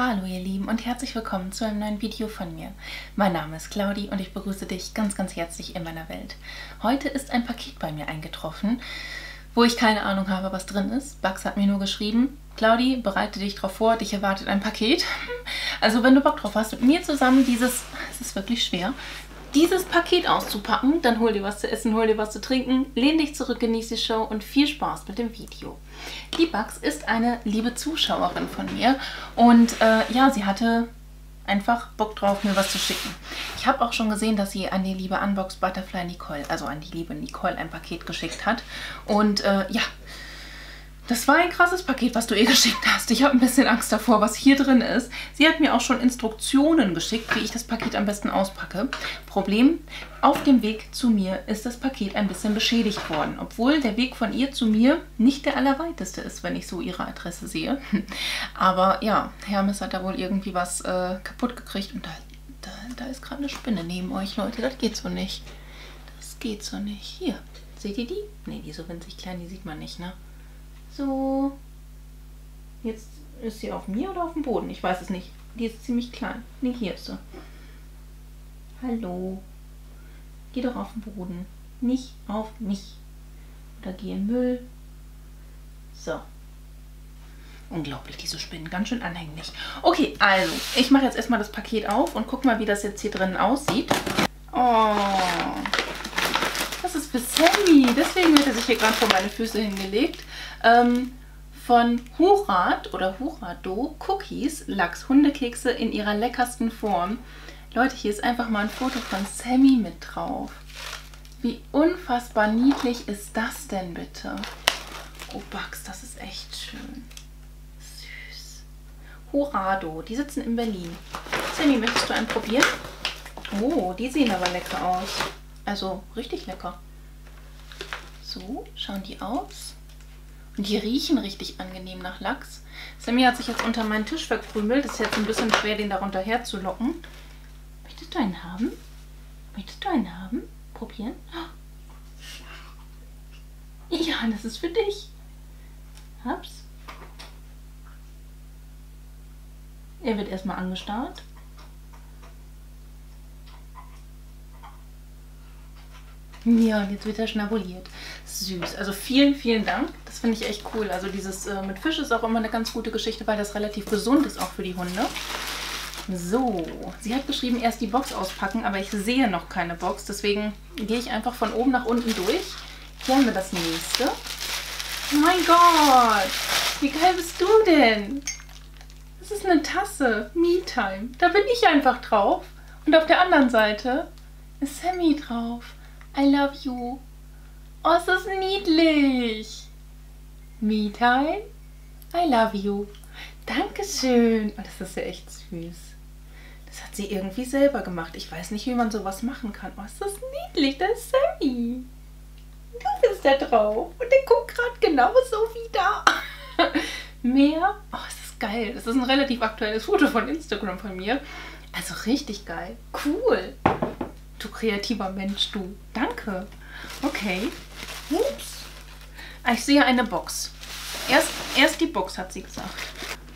Hallo ihr Lieben und herzlich willkommen zu einem neuen Video von mir. Mein Name ist Claudi und ich begrüße dich ganz, ganz herzlich in meiner Welt. Heute ist ein Paket bei mir eingetroffen, wo ich keine Ahnung habe, was drin ist. Bugs hat mir nur geschrieben, Claudi, bereite dich darauf vor, dich erwartet ein Paket. Also wenn du Bock drauf hast, mit mir zusammen dieses, es ist wirklich schwer, dieses Paket auszupacken, dann hol dir was zu essen, hol dir was zu trinken, lehn dich zurück, genieße die Show und viel Spaß mit dem Video. Die Bugs ist eine liebe Zuschauerin von mir und äh, ja, sie hatte einfach Bock drauf, mir was zu schicken. Ich habe auch schon gesehen, dass sie an die liebe Unbox Butterfly Nicole, also an die liebe Nicole, ein Paket geschickt hat. Und äh, ja, das war ein krasses Paket, was du ihr geschickt hast. Ich habe ein bisschen Angst davor, was hier drin ist. Sie hat mir auch schon Instruktionen geschickt, wie ich das Paket am besten auspacke. Problem, auf dem Weg zu mir ist das Paket ein bisschen beschädigt worden. Obwohl der Weg von ihr zu mir nicht der allerweiteste ist, wenn ich so ihre Adresse sehe. Aber ja, Hermes hat da wohl irgendwie was äh, kaputt gekriegt. Und da, da, da ist gerade eine Spinne neben euch, Leute. Das geht so nicht. Das geht so nicht. Hier, seht ihr die? Ne, die ist so winzig klein, die sieht man nicht, ne? So. Jetzt ist sie auf mir oder auf dem Boden? Ich weiß es nicht. Die ist ziemlich klein. Ne, hier ist sie. Hallo. Geh doch auf den Boden. Nicht auf mich. Oder geh in Müll. So. Unglaublich, diese Spinnen. Ganz schön anhänglich. Okay, also, ich mache jetzt erstmal das Paket auf und guck mal, wie das jetzt hier drinnen aussieht. Oh. Für Sammy. Deswegen hat er sich hier gerade vor meine Füße hingelegt ähm, von Hurat oder Hurado Cookies, Lachs-Hundekekse in ihrer leckersten Form. Leute, hier ist einfach mal ein Foto von Sammy mit drauf. Wie unfassbar niedlich ist das denn bitte? Oh, Bugs, das ist echt schön. Süß. Hurado, die sitzen in Berlin. Sammy, möchtest du einen probieren? Oh, die sehen aber lecker aus. Also richtig lecker. So, schauen die aus. Und die riechen richtig angenehm nach Lachs. Sammy hat sich jetzt unter meinen Tisch verkrümelt. Das ist jetzt ein bisschen schwer, den darunter herzulocken. Möchtest du einen haben? Möchtest du einen haben? Probieren? Ja, das ist für dich. Hab's. Er wird erstmal angestarrt. Ja, und jetzt wird er schnabuliert. Süß. Also vielen, vielen Dank. Das finde ich echt cool. Also dieses äh, mit Fisch ist auch immer eine ganz gute Geschichte, weil das relativ gesund ist auch für die Hunde. So, sie hat geschrieben, erst die Box auspacken, aber ich sehe noch keine Box. Deswegen gehe ich einfach von oben nach unten durch. Hier haben wir das nächste. Oh mein Gott, wie geil bist du denn? Das ist eine Tasse, Me-Time. Da bin ich einfach drauf. Und auf der anderen Seite ist Sammy drauf. I love you. Oh, ist das niedlich. Me time. I love you. Dankeschön. Oh, das ist ja echt süß. Das hat sie irgendwie selber gemacht. Ich weiß nicht, wie man sowas machen kann. Oh, ist das niedlich. Das ist Sammy. Du bist da drauf. Und der guckt gerade genauso wie da. Mehr? Oh, ist das geil. Das ist ein relativ aktuelles Foto von Instagram von mir. Also richtig geil. Cool. Du kreativer Mensch, du. Danke. Okay. Ups. Ah, ich sehe eine Box. Erst, erst die Box, hat sie gesagt.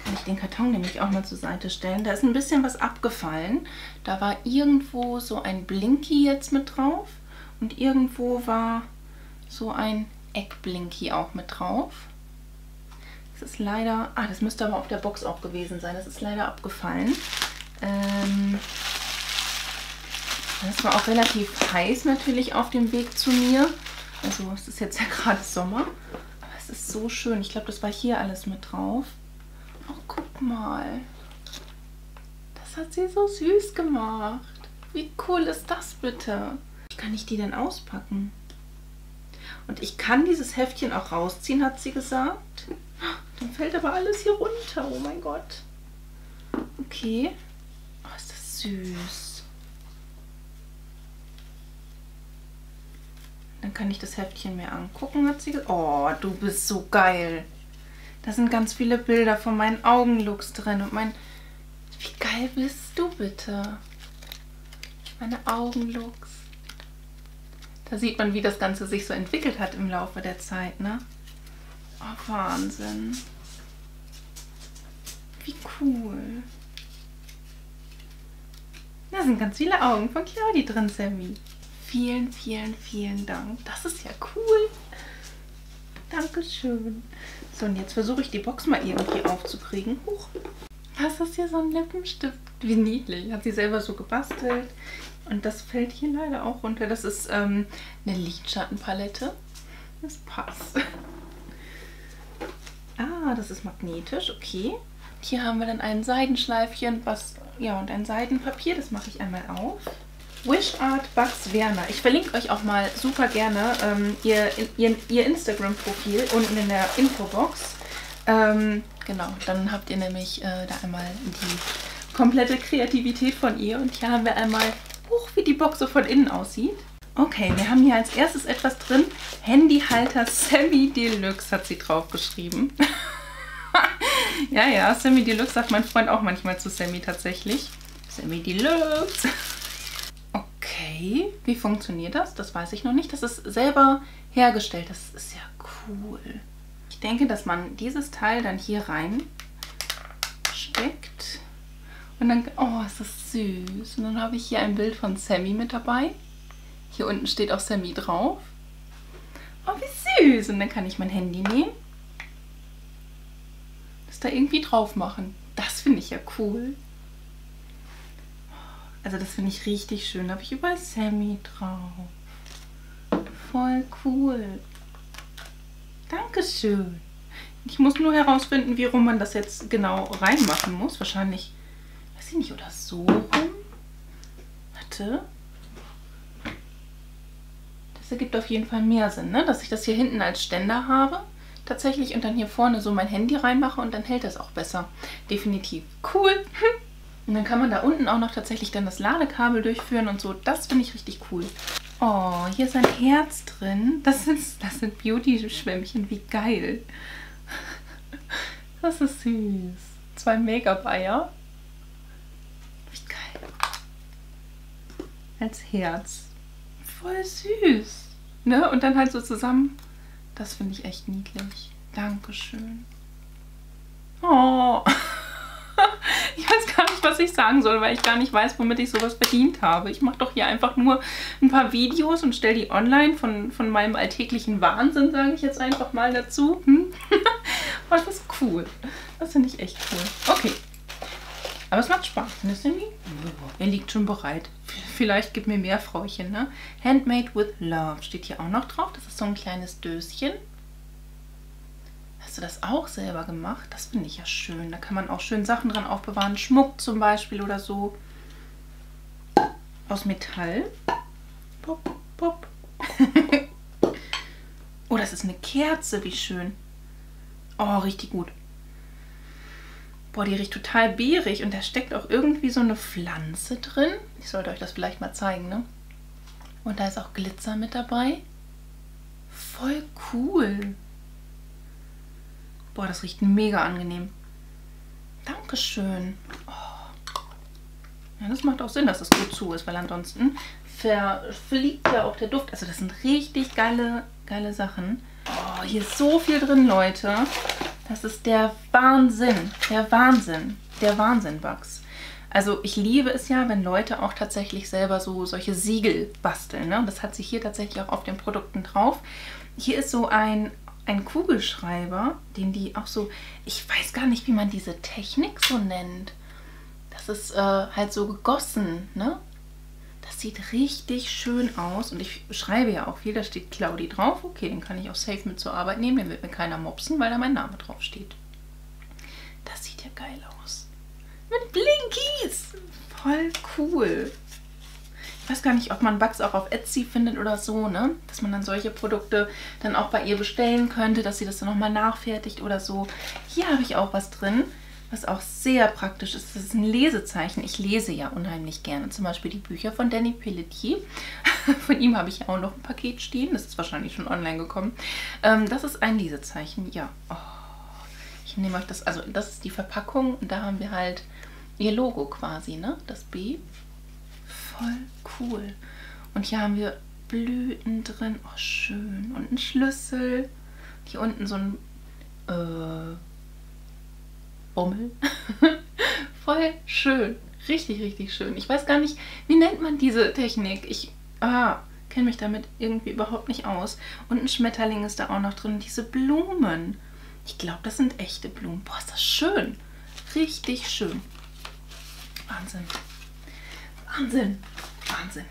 Kann ich den Karton nämlich auch mal zur Seite stellen. Da ist ein bisschen was abgefallen. Da war irgendwo so ein Blinky jetzt mit drauf. Und irgendwo war so ein Eckblinky auch mit drauf. Das ist leider... Ah, das müsste aber auf der Box auch gewesen sein. Das ist leider abgefallen. Ähm, das war auch relativ heiß natürlich auf dem Weg zu mir. Also es ist jetzt ja gerade Sommer. Aber es ist so schön. Ich glaube, das war hier alles mit drauf. Oh, guck mal. Das hat sie so süß gemacht. Wie cool ist das bitte? Wie kann ich die denn auspacken? Und ich kann dieses Heftchen auch rausziehen, hat sie gesagt. Dann fällt aber alles hier runter. Oh mein Gott. Okay. Oh, ist das süß. Dann kann ich das Heftchen mir angucken, hat sie. Oh, du bist so geil. Da sind ganz viele Bilder von meinen Augenlooks drin. Und mein... Wie geil bist du bitte? Meine Augenlooks. Da sieht man, wie das Ganze sich so entwickelt hat im Laufe der Zeit, ne? Oh, Wahnsinn. Wie cool. Da sind ganz viele Augen von Claudi drin, Sammy. Vielen, vielen, vielen Dank. Das ist ja cool. Dankeschön. So, und jetzt versuche ich die Box mal irgendwie aufzukriegen. Huch. Das ist hier so ein Lippenstift. Wie niedlich. Hat sie selber so gebastelt. Und das fällt hier leider auch runter. Das ist ähm, eine Lidschattenpalette. Das passt. Ah, das ist magnetisch. Okay. Hier haben wir dann ein Seidenschleifchen, was ja und ein Seidenpapier. Das mache ich einmal auf. Wish Art Bugs Werner. Ich verlinke euch auch mal super gerne ähm, ihr, ihr, ihr Instagram-Profil unten in der Infobox. Ähm, genau, dann habt ihr nämlich äh, da einmal die komplette Kreativität von ihr. Und hier haben wir einmal, hoch, wie die Box so von innen aussieht. Okay, wir haben hier als erstes etwas drin. Handyhalter Semi Deluxe hat sie drauf geschrieben. ja, ja, Semi Deluxe sagt mein Freund auch manchmal zu Semi tatsächlich. Semi Deluxe. Okay, wie funktioniert das? Das weiß ich noch nicht. Das ist selber hergestellt. Das ist ja cool. Ich denke, dass man dieses Teil dann hier rein steckt. Und dann, oh, ist das süß. Und dann habe ich hier ein Bild von Sammy mit dabei. Hier unten steht auch Sammy drauf. Oh, wie süß. Und dann kann ich mein Handy nehmen. Das da irgendwie drauf machen. Das finde ich ja cool. Also das finde ich richtig schön. Da habe ich überall Sammy drauf. Voll cool. Dankeschön. Ich muss nur herausfinden, wie rum man das jetzt genau reinmachen muss. Wahrscheinlich, weiß ich nicht, oder so rum. Warte. Das ergibt auf jeden Fall mehr Sinn, ne? dass ich das hier hinten als Ständer habe. Tatsächlich und dann hier vorne so mein Handy reinmache und dann hält das auch besser. Definitiv. Cool. Und dann kann man da unten auch noch tatsächlich dann das Ladekabel durchführen und so. Das finde ich richtig cool. Oh, hier ist ein Herz drin. Das sind, das sind Beauty-Schwämmchen. Wie geil. Das ist süß. Zwei Make-up-Eier. Wie geil. Als Herz. Voll süß. Ne? Und dann halt so zusammen. Das finde ich echt niedlich. Dankeschön. Oh. ich weiß gar was ich sagen soll, weil ich gar nicht weiß, womit ich sowas verdient habe. Ich mache doch hier einfach nur ein paar Videos und stelle die online von, von meinem alltäglichen Wahnsinn, sage ich jetzt einfach mal dazu. Hm? das ist cool. Das finde ich echt cool. Okay. Aber es macht Spaß, ne, Sammy? Er liegt schon bereit. Vielleicht gibt mir mehr Frauchen, ne? Handmade with Love steht hier auch noch drauf. Das ist so ein kleines Döschen. Hast du das auch selber gemacht? Das finde ich ja schön. Da kann man auch schön Sachen dran aufbewahren. Schmuck zum Beispiel oder so. Aus Metall. Pop, pop. oh, das ist eine Kerze. Wie schön. Oh, richtig gut. Boah, die riecht total beerig und da steckt auch irgendwie so eine Pflanze drin. Ich sollte euch das vielleicht mal zeigen, ne? Und da ist auch Glitzer mit dabei. Voll cool. Boah, das riecht mega angenehm. Dankeschön. Oh. Ja, das macht auch Sinn, dass das gut zu ist, weil ansonsten verfliegt ja auch der Duft. Also das sind richtig geile, geile Sachen. Oh, hier ist so viel drin, Leute. Das ist der Wahnsinn. Der Wahnsinn. Der Wahnsinn, Bugs. Also ich liebe es ja, wenn Leute auch tatsächlich selber so solche Siegel basteln. Ne? Das hat sich hier tatsächlich auch auf den Produkten drauf. Hier ist so ein ein Kugelschreiber, den die auch so, ich weiß gar nicht, wie man diese Technik so nennt. Das ist äh, halt so gegossen, ne? Das sieht richtig schön aus und ich schreibe ja auch viel, da steht Claudi drauf. Okay, den kann ich auch safe mit zur Arbeit nehmen, den wird mir keiner mopsen, weil da mein Name drauf steht. Das sieht ja geil aus. Mit Blinkies! Voll cool. Ich weiß gar nicht, ob man Bugs auch auf Etsy findet oder so, ne? Dass man dann solche Produkte dann auch bei ihr bestellen könnte, dass sie das dann nochmal nachfertigt oder so. Hier habe ich auch was drin, was auch sehr praktisch ist. Das ist ein Lesezeichen. Ich lese ja unheimlich gerne. Zum Beispiel die Bücher von Danny Pelletier. Von ihm habe ich ja auch noch ein Paket stehen. Das ist wahrscheinlich schon online gekommen. Ähm, das ist ein Lesezeichen, ja. Oh. Ich nehme euch das, also das ist die Verpackung und da haben wir halt ihr Logo quasi, ne? Das B voll cool. Und hier haben wir Blüten drin. Oh, schön. Und ein Schlüssel. Hier unten so ein äh, Bommel. voll schön. Richtig, richtig schön. Ich weiß gar nicht, wie nennt man diese Technik? Ich ah, kenne mich damit irgendwie überhaupt nicht aus. Und ein Schmetterling ist da auch noch drin. Diese Blumen. Ich glaube, das sind echte Blumen. Boah, ist das schön. Richtig schön. Wahnsinn. Wahnsinn. Wahnsinn.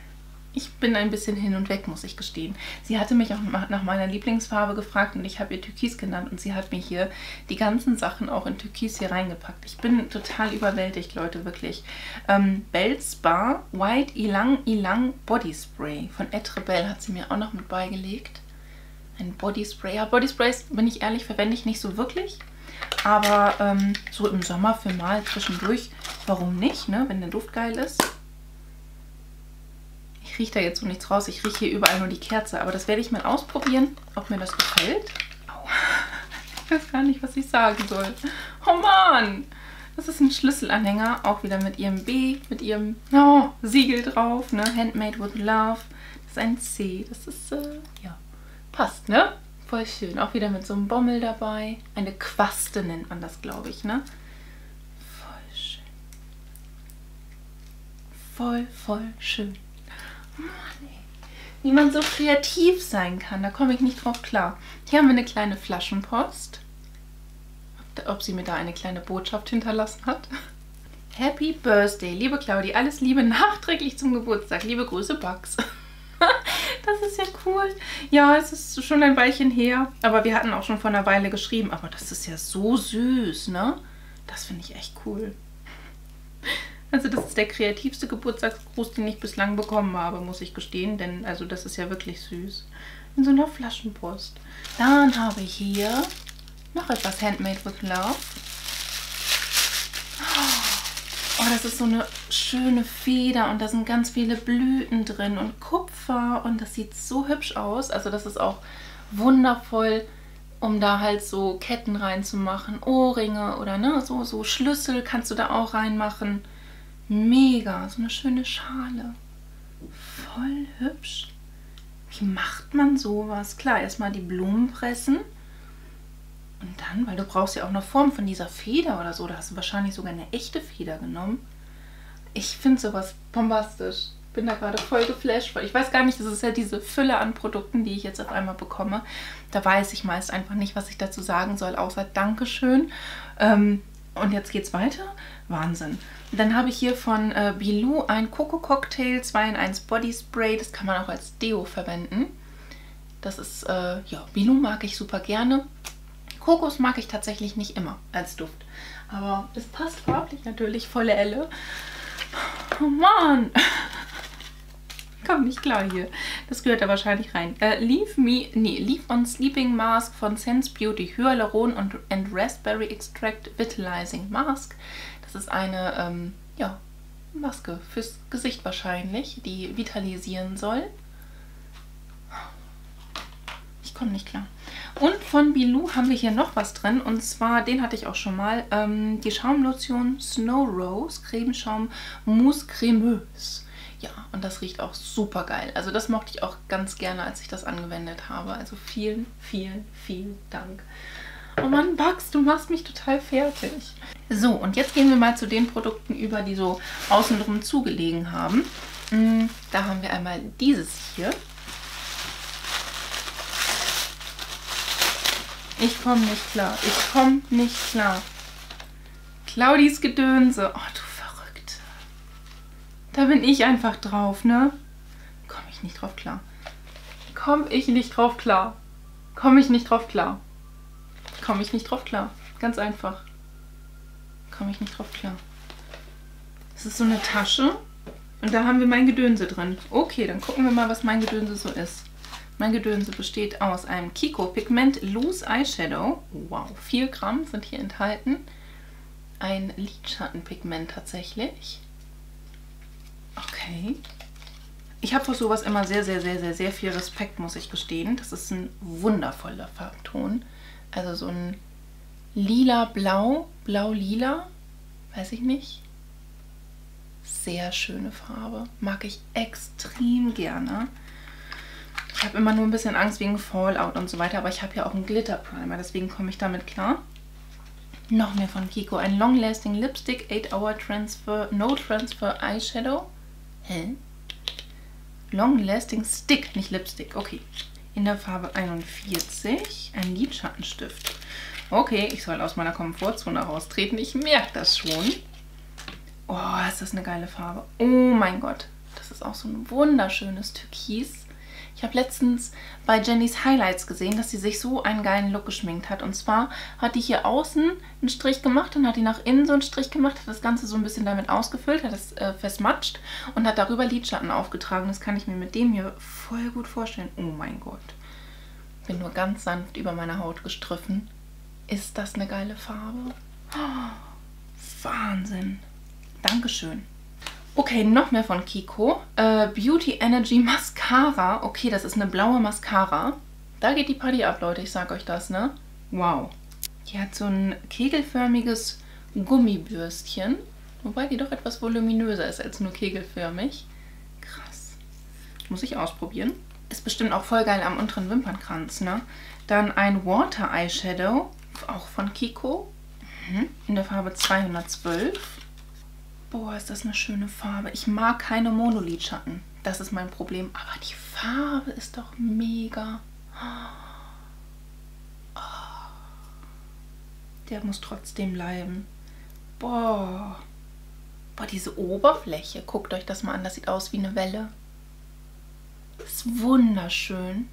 Ich bin ein bisschen hin und weg, muss ich gestehen. Sie hatte mich auch nach meiner Lieblingsfarbe gefragt und ich habe ihr Türkis genannt und sie hat mir hier die ganzen Sachen auch in Türkis hier reingepackt. Ich bin total überwältigt, Leute, wirklich. Ähm, Bell Spa White Ilang Ilang Body Spray von Etrebel hat sie mir auch noch mit beigelegt. Ein Body Spray. Ja, Body Sprays, bin ich ehrlich, verwende ich nicht so wirklich. Aber ähm, so im Sommer für mal zwischendurch, warum nicht, ne? wenn der Duft geil ist. Ich rieche da jetzt so nichts raus. Ich rieche hier überall nur die Kerze. Aber das werde ich mal ausprobieren, ob mir das gefällt. Au. Ich weiß gar nicht, was ich sagen soll. Oh Mann! Das ist ein Schlüsselanhänger, auch wieder mit ihrem B, mit ihrem oh, Siegel drauf, ne? Handmade with Love. Das ist ein C. Das ist, äh, ja, passt, ne? Voll schön. Auch wieder mit so einem Bommel dabei. Eine Quaste nennt man das, glaube ich, ne? Voll schön. Voll, voll schön. Mann, Wie man so kreativ sein kann, da komme ich nicht drauf klar. Hier haben wir eine kleine Flaschenpost. Ob sie mir da eine kleine Botschaft hinterlassen hat. Happy Birthday, liebe Claudi. Alles Liebe nachträglich zum Geburtstag. Liebe Grüße, Bugs. das ist ja cool. Ja, es ist schon ein Weilchen her. Aber wir hatten auch schon vor einer Weile geschrieben. Aber das ist ja so süß, ne? Das finde ich echt cool. Also das ist der kreativste Geburtstagsgruß, den ich bislang bekommen habe, muss ich gestehen. Denn also das ist ja wirklich süß. In so einer Flaschenpost. Dann habe ich hier noch etwas Handmade with Love. Oh, das ist so eine schöne Feder und da sind ganz viele Blüten drin und Kupfer und das sieht so hübsch aus. Also das ist auch wundervoll, um da halt so Ketten reinzumachen, Ohrringe oder ne, so, so Schlüssel kannst du da auch reinmachen. Mega, so eine schöne Schale. Voll hübsch. Wie macht man sowas? Klar, erstmal die Blumen pressen. Und dann, weil du brauchst ja auch eine Form von dieser Feder oder so. Da hast du wahrscheinlich sogar eine echte Feder genommen. Ich finde sowas bombastisch. Bin da gerade voll geflasht, weil ich weiß gar nicht, das ist ja diese Fülle an Produkten, die ich jetzt auf einmal bekomme. Da weiß ich meist einfach nicht, was ich dazu sagen soll, außer Dankeschön. Ähm, und jetzt geht's weiter. Wahnsinn. Dann habe ich hier von äh, Bilou ein Coco Cocktail 2 in 1 Body Spray. Das kann man auch als Deo verwenden. Das ist, äh, ja, Bilou mag ich super gerne. Kokos mag ich tatsächlich nicht immer als Duft. Aber es passt farblich natürlich volle Elle. Oh Mann! Komm nicht klar hier. Das gehört da wahrscheinlich rein. Äh, Leave Me, nee, Leave on Sleeping Mask von Sense Beauty Hyaluron und and Raspberry Extract Vitalizing Mask. Das ist eine ähm, ja, Maske fürs Gesicht wahrscheinlich, die vitalisieren soll. Ich komme nicht klar. Und von Bilou haben wir hier noch was drin. Und zwar, den hatte ich auch schon mal. Ähm, die Schaumlotion Snow Rose Cremeschaum Mousse Cremeuse. Ja, und das riecht auch super geil. Also das mochte ich auch ganz gerne, als ich das angewendet habe. Also vielen, vielen, vielen Dank. Oh Mann, Bugs, du machst mich total fertig. So, und jetzt gehen wir mal zu den Produkten über, die so außenrum zugelegen haben. Mm, da haben wir einmal dieses hier. Ich komme nicht klar. Ich komme nicht klar. Claudis Gedönse. Oh. Da bin ich einfach drauf, ne? Komme ich nicht drauf klar. Komme ich nicht drauf klar. Komme ich nicht drauf klar. Komme ich nicht drauf klar. Ganz einfach. Komme ich nicht drauf klar. Das ist so eine Tasche. Und da haben wir mein Gedönse drin. Okay, dann gucken wir mal, was mein Gedönse so ist. Mein Gedönse besteht aus einem Kiko Pigment Loose Eyeshadow. Wow, 4 Gramm sind hier enthalten. Ein Lidschattenpigment tatsächlich. Okay. Ich habe vor sowas immer sehr, sehr, sehr, sehr, sehr viel Respekt, muss ich gestehen. Das ist ein wundervoller Farbton. Also so ein lila-blau, blau-lila, weiß ich nicht. Sehr schöne Farbe. Mag ich extrem gerne. Ich habe immer nur ein bisschen Angst wegen Fallout und so weiter, aber ich habe ja auch einen Glitter Primer, deswegen komme ich damit klar. Noch mehr von Kiko. Ein Long Lasting Lipstick 8 Hour Transfer, No Transfer Eyeshadow. Hä? Long Lasting Stick, nicht Lipstick. Okay. In der Farbe 41. Ein Lidschattenstift. Okay, ich soll aus meiner Komfortzone raustreten. Ich merke das schon. Oh, ist das eine geile Farbe. Oh mein Gott. Das ist auch so ein wunderschönes Türkis. Ich habe letztens bei Jennys Highlights gesehen, dass sie sich so einen geilen Look geschminkt hat. Und zwar hat die hier außen einen Strich gemacht und hat die nach innen so einen Strich gemacht, hat das Ganze so ein bisschen damit ausgefüllt, hat es äh, festmatscht und hat darüber Lidschatten aufgetragen. Das kann ich mir mit dem hier voll gut vorstellen. Oh mein Gott. Bin nur ganz sanft über meine Haut gestriffen. Ist das eine geile Farbe? Oh, Wahnsinn. Dankeschön. Okay, noch mehr von Kiko. Äh, Beauty Energy Mascara. Okay, das ist eine blaue Mascara. Da geht die Party ab, Leute. Ich sag euch das, ne? Wow. Die hat so ein kegelförmiges Gummibürstchen. Wobei die doch etwas voluminöser ist als nur kegelförmig. Krass. Muss ich ausprobieren. Ist bestimmt auch voll geil am unteren Wimpernkranz, ne? Dann ein Water Eyeshadow. Auch von Kiko. Mhm. In der Farbe 212. Boah, ist das eine schöne Farbe. Ich mag keine Monolidschatten. Das ist mein Problem. Aber die Farbe ist doch mega. Der muss trotzdem bleiben. Boah. Boah, diese Oberfläche. Guckt euch das mal an. Das sieht aus wie eine Welle. Das ist wunderschön.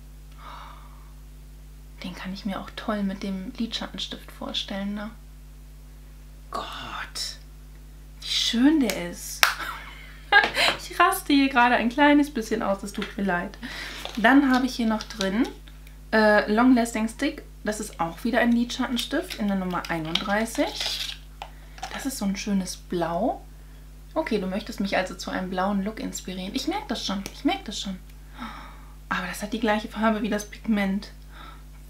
Den kann ich mir auch toll mit dem Lidschattenstift vorstellen, ne? Gott wie schön der ist. ich raste hier gerade ein kleines bisschen aus, das tut mir leid. Dann habe ich hier noch drin äh, Long Lasting Stick. Das ist auch wieder ein Lidschattenstift in der Nummer 31. Das ist so ein schönes Blau. Okay, du möchtest mich also zu einem blauen Look inspirieren. Ich merke das schon, ich merke das schon. Aber das hat die gleiche Farbe wie das Pigment.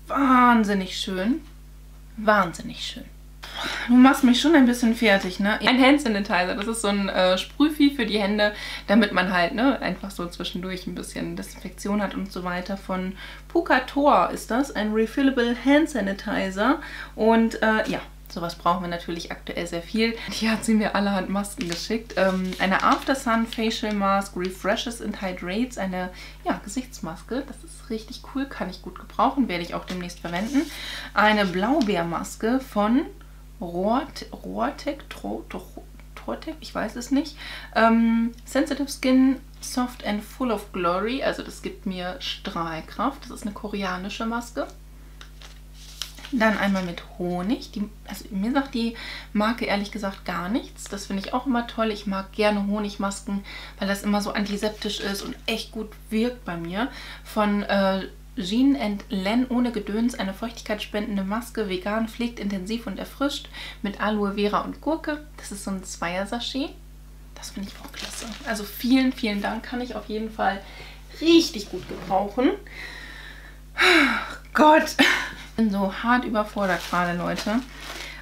Wahnsinnig schön. Wahnsinnig schön. Du machst mich schon ein bisschen fertig, ne? Ein Hand Sanitizer, das ist so ein äh, Sprühvieh für die Hände, damit man halt, ne, einfach so zwischendurch ein bisschen Desinfektion hat und so weiter. Von Pukator ist das, ein Refillable Hand Sanitizer. Und äh, ja, Sowas brauchen wir natürlich aktuell sehr viel. Hier hat sie mir allerhand Masken geschickt. Ähm, eine After Sun Facial Mask Refreshes and Hydrates. Eine ja, Gesichtsmaske. Das ist richtig cool, kann ich gut gebrauchen. Werde ich auch demnächst verwenden. Eine Blaubeermaske von Rohrtec, Tortec, ich weiß es nicht. Ähm, Sensitive Skin, Soft and Full of Glory, also das gibt mir Strahlkraft. Das ist eine koreanische Maske. Dann einmal mit Honig. Die, also mir sagt die Marke ehrlich gesagt gar nichts. Das finde ich auch immer toll. Ich mag gerne Honigmasken, weil das immer so antiseptisch ist und echt gut wirkt bei mir. Von äh, Jean Len ohne Gedöns, eine feuchtigkeitsspendende Maske, vegan, pflegt intensiv und erfrischt mit Aloe Vera und Gurke. Das ist so ein Zweier-Sachet. Das finde ich auch klasse. Also vielen, vielen Dank. Kann ich auf jeden Fall richtig gut gebrauchen. Gott. Ich bin so hart überfordert gerade, Leute.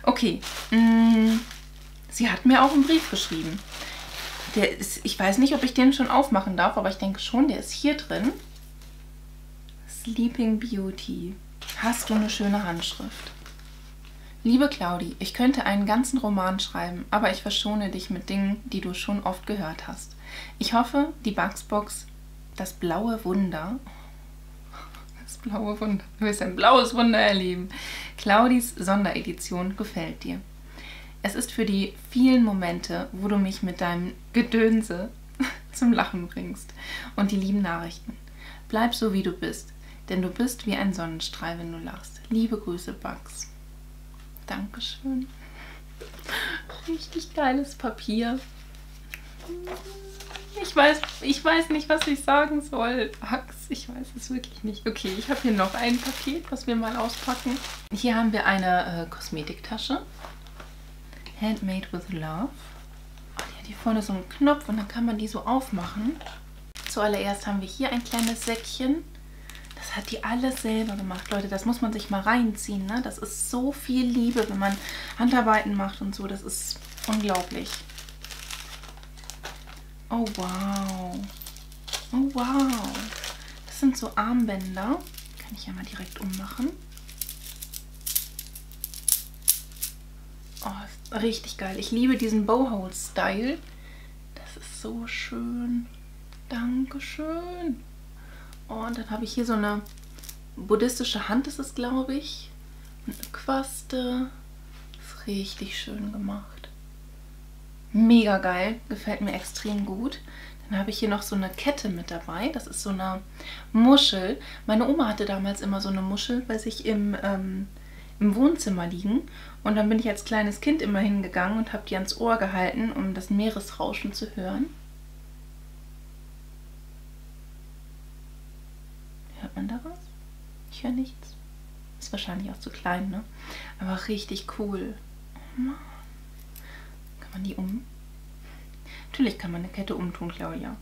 Okay. Mm, sie hat mir auch einen Brief geschrieben. Der ist, ich weiß nicht, ob ich den schon aufmachen darf, aber ich denke schon, der ist hier drin. Sleeping Beauty. Hast du eine schöne Handschrift? Liebe Claudi, ich könnte einen ganzen Roman schreiben, aber ich verschone dich mit Dingen, die du schon oft gehört hast. Ich hoffe, die Bugsbox, das blaue Wunder, das blaue Wunder, du wirst ein blaues Wunder erleben. Claudis Sonderedition gefällt dir. Es ist für die vielen Momente, wo du mich mit deinem Gedönse zum Lachen bringst und die lieben Nachrichten. Bleib so, wie du bist denn du bist wie ein Sonnenstrahl, wenn du lachst. Liebe Grüße, Bugs. Dankeschön. Richtig geiles Papier. Ich weiß, ich weiß nicht, was ich sagen soll. Bugs, ich weiß es wirklich nicht. Okay, ich habe hier noch ein Paket, was wir mal auspacken. Hier haben wir eine äh, Kosmetiktasche. Handmade with Love. Oh, die hat hier vorne so einen Knopf und dann kann man die so aufmachen. Zuallererst haben wir hier ein kleines Säckchen das hat die alles selber gemacht, Leute. Das muss man sich mal reinziehen. Ne? Das ist so viel Liebe, wenn man Handarbeiten macht und so. Das ist unglaublich. Oh, wow. Oh, wow. Das sind so Armbänder. Kann ich ja mal direkt ummachen. Oh, richtig geil. Ich liebe diesen Bowhole-Style. Das ist so schön. Dankeschön. Und dann habe ich hier so eine buddhistische Hand, ist es, glaube ich. Und eine Quaste. Ist richtig schön gemacht. Mega geil. Gefällt mir extrem gut. Dann habe ich hier noch so eine Kette mit dabei. Das ist so eine Muschel. Meine Oma hatte damals immer so eine Muschel bei sich im, ähm, im Wohnzimmer liegen. Und dann bin ich als kleines Kind immer hingegangen und habe die ans Ohr gehalten, um das Meeresrauschen zu hören. Was? Ich höre nichts. Ist wahrscheinlich auch zu klein, ne? Aber richtig cool. Oh Mann. Kann man die um? Natürlich kann man eine Kette umtun, Claudia.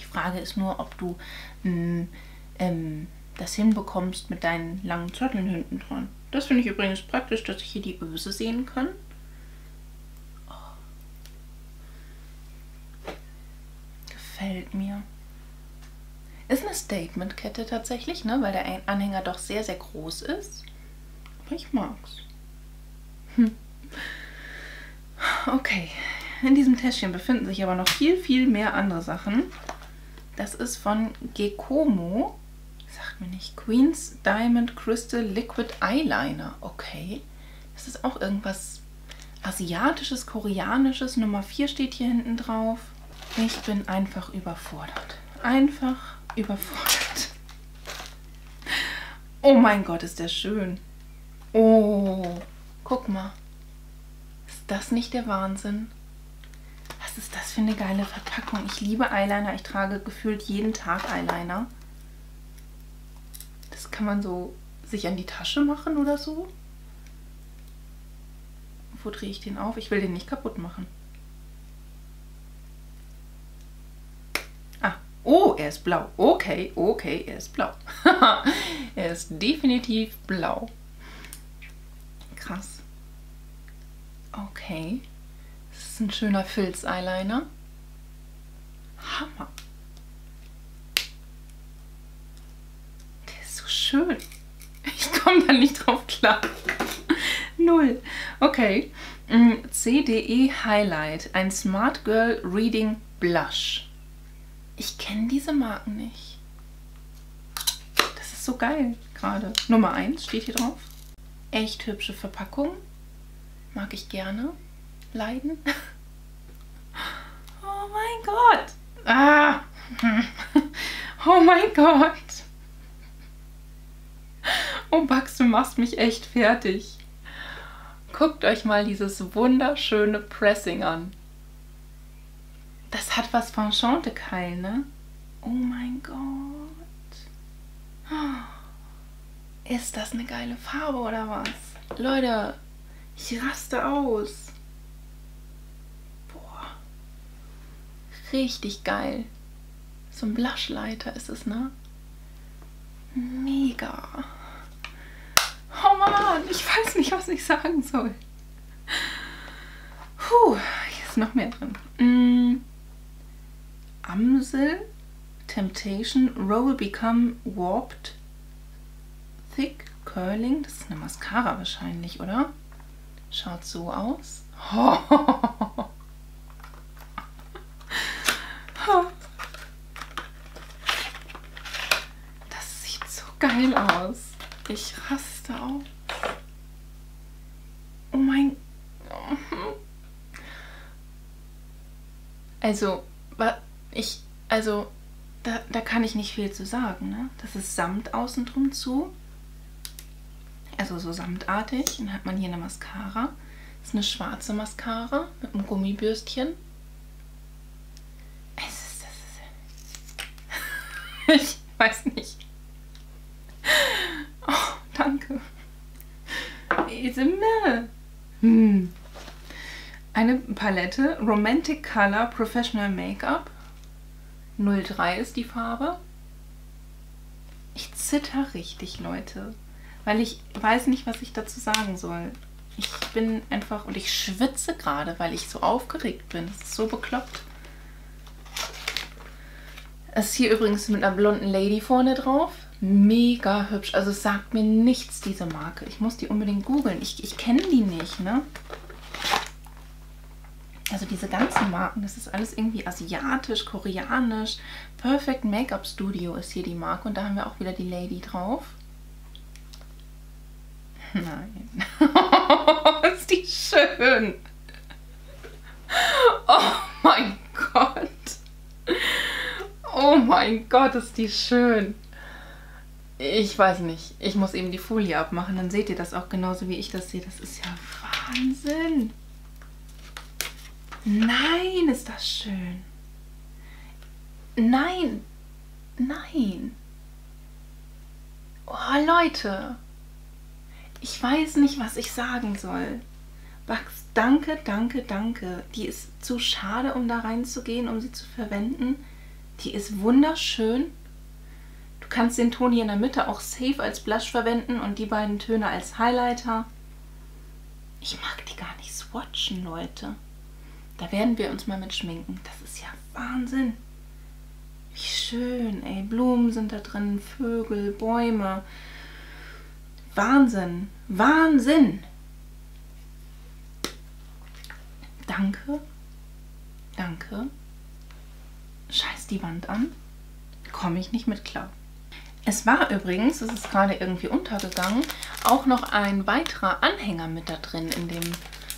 Die Frage ist nur, ob du mh, ähm, das hinbekommst mit deinen langen Zotteln hinten dran. Das finde ich übrigens praktisch, dass ich hier die Öse sehen kann. Oh. Gefällt mir. Ist eine Statement-Kette tatsächlich, ne? weil der Anhänger doch sehr, sehr groß ist. Aber ich mag's. Hm. Okay, in diesem Täschchen befinden sich aber noch viel, viel mehr andere Sachen. Das ist von Gekomo. Sagt mir nicht. Queen's Diamond Crystal Liquid Eyeliner. Okay. Das ist auch irgendwas Asiatisches, Koreanisches. Nummer 4 steht hier hinten drauf. Ich bin einfach überfordert. Einfach überfordert. Oh mein Gott, ist der schön. Oh, guck mal. Ist das nicht der Wahnsinn? Was ist das für eine geile Verpackung? Ich liebe Eyeliner. Ich trage gefühlt jeden Tag Eyeliner. Das kann man so sich an die Tasche machen oder so. Wo drehe ich den auf? Ich will den nicht kaputt machen. Ah, oh, er ist blau. Okay, okay, er ist blau. er ist definitiv blau. Krass. Okay ist ein schöner Filz-Eyeliner. Hammer. Der ist so schön. Ich komme da nicht drauf klar. Null. Okay. Mm, CDE Highlight. Ein Smart Girl Reading Blush. Ich kenne diese Marken nicht. Das ist so geil gerade. Nummer 1 steht hier drauf. Echt hübsche Verpackung. Mag ich gerne leiden. Oh mein Gott. Ah. Oh mein Gott. Oh Max, du machst mich echt fertig. Guckt euch mal dieses wunderschöne Pressing an. Das hat was von Chantecaille, ne? Oh mein Gott. Ist das eine geile Farbe oder was? Leute, ich raste aus. Richtig geil. So ein Blushleiter ist es, ne? Mega. Oh Mann, ich weiß nicht, was ich sagen soll. Puh, hier ist noch mehr drin. Mm. Amsel, Temptation, Roll Become Warped, Thick Curling. Das ist eine Mascara wahrscheinlich, oder? Schaut so aus. Oh. Das sieht so geil aus. Ich raste auf. Oh mein... Also, ich... Also, da, da kann ich nicht viel zu sagen. Ne? Das ist Samt außen drum zu. Also so samtartig. Dann hat man hier eine Mascara. Das ist eine schwarze Mascara mit einem Gummibürstchen. Ich weiß nicht. Oh, danke. Hm. Eine Palette Romantic Color Professional Make-up. 03 ist die Farbe. Ich zitter richtig, Leute. Weil ich weiß nicht, was ich dazu sagen soll. Ich bin einfach... Und ich schwitze gerade, weil ich so aufgeregt bin. Das ist so bekloppt. Es ist hier übrigens mit einer blonden Lady vorne drauf. Mega hübsch. Also es sagt mir nichts, diese Marke. Ich muss die unbedingt googeln. Ich, ich kenne die nicht, ne? Also diese ganzen Marken, das ist alles irgendwie asiatisch, koreanisch. Perfect Makeup Studio ist hier die Marke und da haben wir auch wieder die Lady drauf. Nein. ist die schön. Oh mein Gott. Oh mein Gott, ist die schön. Ich weiß nicht. Ich muss eben die Folie abmachen. Dann seht ihr das auch genauso, wie ich das sehe. Das ist ja Wahnsinn. Nein, ist das schön. Nein. Nein. Oh, Leute. Ich weiß nicht, was ich sagen soll. Bugs, danke, danke, danke. Die ist zu schade, um da reinzugehen, um sie zu verwenden. Die ist wunderschön. Du kannst den Ton hier in der Mitte auch safe als Blush verwenden und die beiden Töne als Highlighter. Ich mag die gar nicht swatchen, Leute. Da werden wir uns mal mit schminken. Das ist ja Wahnsinn. Wie schön, ey. Blumen sind da drin, Vögel, Bäume. Wahnsinn. Wahnsinn. Danke. Danke. Scheiß die Wand an. Komme ich nicht mit klar. Es war übrigens, es ist gerade irgendwie untergegangen, auch noch ein weiterer Anhänger mit da drin in dem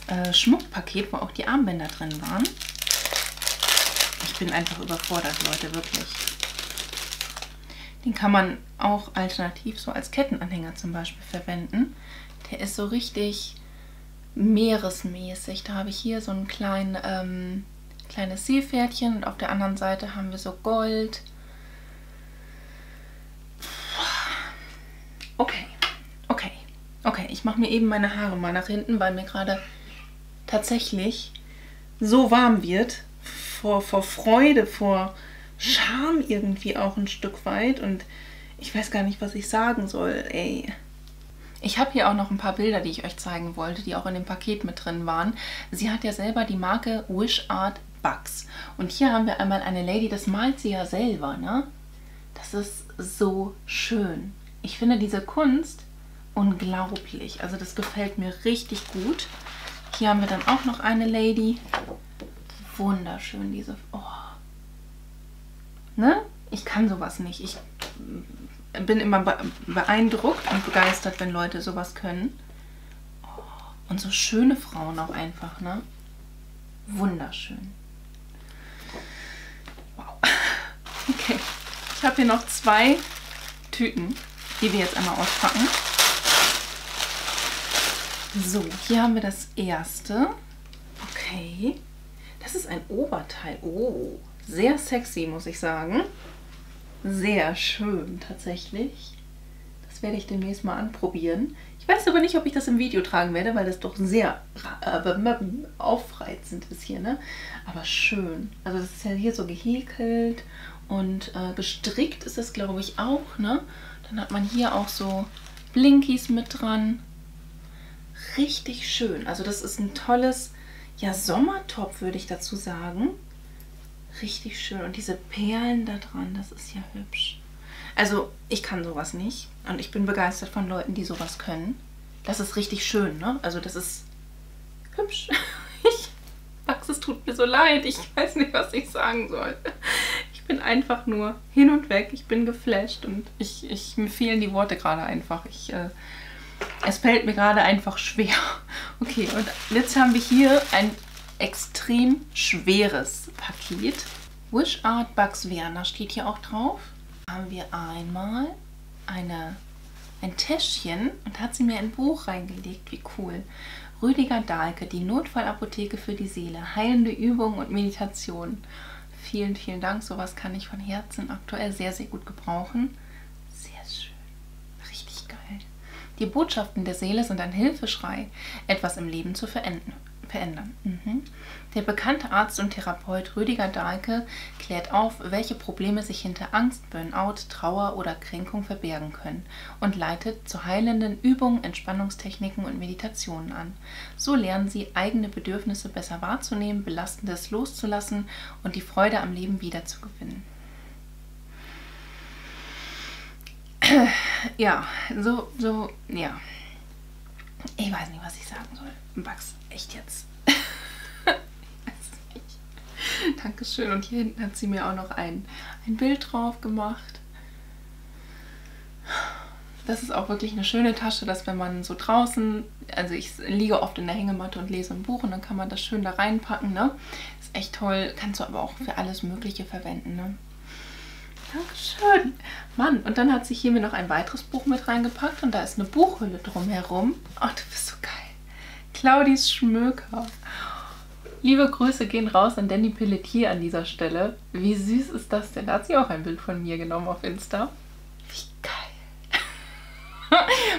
äh, Schmuckpaket, wo auch die Armbänder drin waren. Ich bin einfach überfordert, Leute, wirklich. Den kann man auch alternativ so als Kettenanhänger zum Beispiel verwenden. Der ist so richtig meeresmäßig. Da habe ich hier so ein klein, ähm, kleines Seepferdchen und auf der anderen Seite haben wir so Gold. Okay, okay, okay. Ich mache mir eben meine Haare mal nach hinten, weil mir gerade tatsächlich so warm wird. Vor, vor Freude, vor Scham irgendwie auch ein Stück weit. Und ich weiß gar nicht, was ich sagen soll. Ey. Ich habe hier auch noch ein paar Bilder, die ich euch zeigen wollte, die auch in dem Paket mit drin waren. Sie hat ja selber die Marke Wish Art Bugs. Und hier haben wir einmal eine Lady, das malt sie ja selber, ne? Das ist so schön. Ich finde diese Kunst unglaublich. Also das gefällt mir richtig gut. Hier haben wir dann auch noch eine Lady. Wunderschön, diese... Oh. Ne? Ich kann sowas nicht. Ich bin immer beeindruckt und begeistert, wenn Leute sowas können. Oh. Und so schöne Frauen auch einfach, ne? Wunderschön. Wow. Okay. Ich habe hier noch zwei Tüten, die wir jetzt einmal auspacken. So, hier haben wir das erste. Okay. Das ist ein Oberteil. Oh, sehr sexy, muss ich sagen. Sehr schön, tatsächlich. Das werde ich demnächst mal anprobieren. Ich weiß aber nicht, ob ich das im Video tragen werde, weil das doch sehr äh, aufreizend ist hier, ne? Aber schön. Also das ist ja hier so gehäkelt und äh, gestrickt ist das, glaube ich, auch, ne? Dann hat man hier auch so Blinkies mit dran richtig schön. Also das ist ein tolles, ja, Sommertop, würde ich dazu sagen. Richtig schön. Und diese Perlen da dran, das ist ja hübsch. Also ich kann sowas nicht. Und ich bin begeistert von Leuten, die sowas können. Das ist richtig schön, ne? Also das ist hübsch. Ich, Max, es tut mir so leid. Ich weiß nicht, was ich sagen soll. Ich bin einfach nur hin und weg. Ich bin geflasht und ich, ich mir fehlen die Worte gerade einfach. Ich äh, es fällt mir gerade einfach schwer. Okay, und jetzt haben wir hier ein extrem schweres Paket. Wish Art Bugs Werner steht hier auch drauf. Haben wir einmal eine, ein Täschchen und hat sie mir ein Buch reingelegt. Wie cool. Rüdiger Dahlke, die Notfallapotheke für die Seele. Heilende Übungen und Meditation. Vielen, vielen Dank. Sowas kann ich von Herzen aktuell sehr, sehr gut gebrauchen. Die Botschaften der Seele sind ein Hilfeschrei, etwas im Leben zu verändern. Mhm. Der bekannte Arzt und Therapeut Rüdiger Dahlke klärt auf, welche Probleme sich hinter Angst, Burnout, Trauer oder Kränkung verbergen können und leitet zu heilenden Übungen, Entspannungstechniken und Meditationen an. So lernen sie, eigene Bedürfnisse besser wahrzunehmen, Belastendes loszulassen und die Freude am Leben wiederzugewinnen. ja, so, so, ja. Ich weiß nicht, was ich sagen soll. Bugs, echt jetzt. Dankeschön. Und hier hinten hat sie mir auch noch ein, ein Bild drauf gemacht. Das ist auch wirklich eine schöne Tasche, dass wenn man so draußen, also ich liege oft in der Hängematte und lese ein Buch und dann kann man das schön da reinpacken, ne? Ist echt toll, kannst du aber auch für alles Mögliche verwenden, ne? Dankeschön. Mann, und dann hat sie hier mir noch ein weiteres Buch mit reingepackt und da ist eine Buchhülle drumherum. Oh, du bist so geil. Claudis Schmöker. Liebe Grüße gehen raus an Danny Pelletier an dieser Stelle. Wie süß ist das denn? Da hat sie auch ein Bild von mir genommen auf Insta. Wie geil.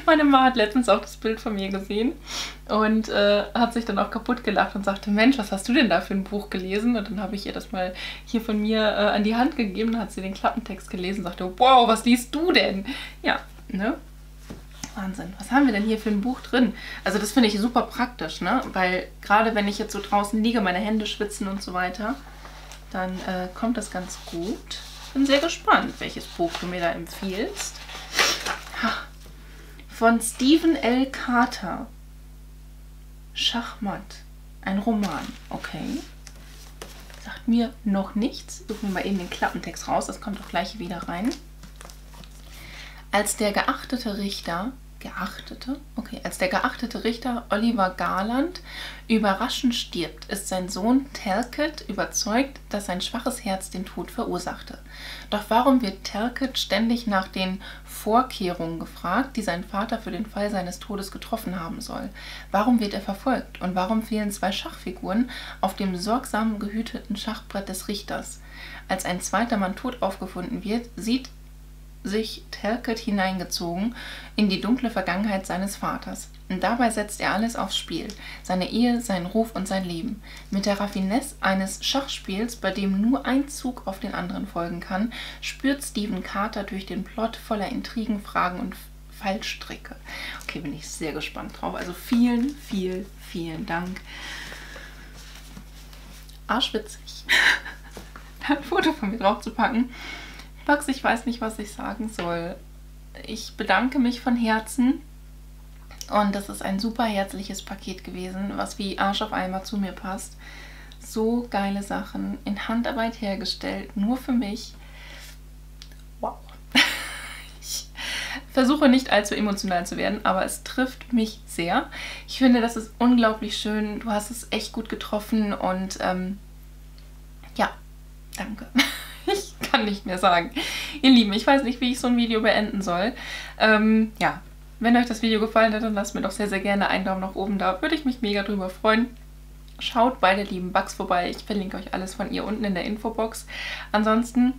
Meine Mama hat letztens auch das Bild von mir gesehen und äh, hat sich dann auch kaputt gelacht und sagte, Mensch, was hast du denn da für ein Buch gelesen? Und dann habe ich ihr das mal hier von mir äh, an die Hand gegeben, dann hat sie den Klappentext gelesen und sagte, wow, was liest du denn? Ja, ne? Wahnsinn. Was haben wir denn hier für ein Buch drin? Also das finde ich super praktisch, ne? Weil gerade wenn ich jetzt so draußen liege, meine Hände schwitzen und so weiter, dann äh, kommt das ganz gut. Bin sehr gespannt, welches Buch du mir da empfiehlst. Von Stephen L. Carter. Schachmatt. Ein Roman. Okay. Sagt mir noch nichts. Suchen wir mal eben den Klappentext raus. Das kommt doch gleich wieder rein. Als der geachtete Richter geachtete, okay, als der geachtete Richter Oliver Garland überraschend stirbt, ist sein Sohn Talcott überzeugt, dass sein schwaches Herz den Tod verursachte. Doch warum wird Talcott ständig nach den Vorkehrungen gefragt, die sein Vater für den Fall seines Todes getroffen haben soll? Warum wird er verfolgt? Und warum fehlen zwei Schachfiguren auf dem sorgsam gehüteten Schachbrett des Richters? Als ein zweiter Mann tot aufgefunden wird, sieht sich Talcott hineingezogen in die dunkle Vergangenheit seines Vaters. Und dabei setzt er alles aufs Spiel. Seine Ehe, seinen Ruf und sein Leben. Mit der Raffinesse eines Schachspiels, bei dem nur ein Zug auf den anderen folgen kann, spürt Stephen Carter durch den Plot voller Intrigen, Fragen und Fallstricke. Okay, bin ich sehr gespannt drauf. Also vielen, vielen, vielen Dank. Arschwitzig. ein Foto von mir drauf zu packen. Max, ich weiß nicht, was ich sagen soll. Ich bedanke mich von Herzen. Und das ist ein super herzliches Paket gewesen, was wie Arsch auf Eimer zu mir passt. So geile Sachen in Handarbeit hergestellt, nur für mich. Wow. Ich versuche nicht allzu emotional zu werden, aber es trifft mich sehr. Ich finde, das ist unglaublich schön. Du hast es echt gut getroffen und ähm, ja, danke. kann nicht mehr sagen. Ihr Lieben, ich weiß nicht, wie ich so ein Video beenden soll. Ähm, ja, wenn euch das Video gefallen hat, dann lasst mir doch sehr, sehr gerne einen Daumen nach oben da. Würde ich mich mega drüber freuen. Schaut bei der lieben Bugs vorbei. Ich verlinke euch alles von ihr unten in der Infobox. Ansonsten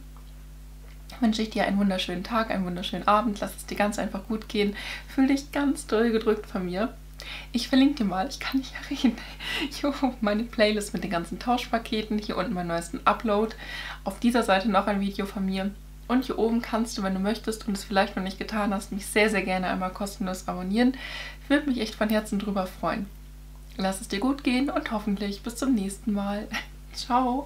wünsche ich dir einen wunderschönen Tag, einen wunderschönen Abend. Lass es dir ganz einfach gut gehen. Fühl dich ganz doll gedrückt von mir. Ich verlinke dir mal, ich kann nicht reden, hier meine Playlist mit den ganzen Tauschpaketen, hier unten meinen neuesten Upload, auf dieser Seite noch ein Video von mir und hier oben kannst du, wenn du möchtest und es vielleicht noch nicht getan hast, mich sehr, sehr gerne einmal kostenlos abonnieren. Ich würde mich echt von Herzen drüber freuen. Lass es dir gut gehen und hoffentlich bis zum nächsten Mal. Ciao!